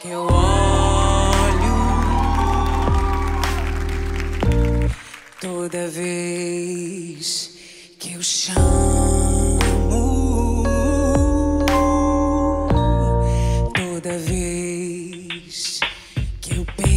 que eu olho toda vez que eu chamo, toda vez que eu penso.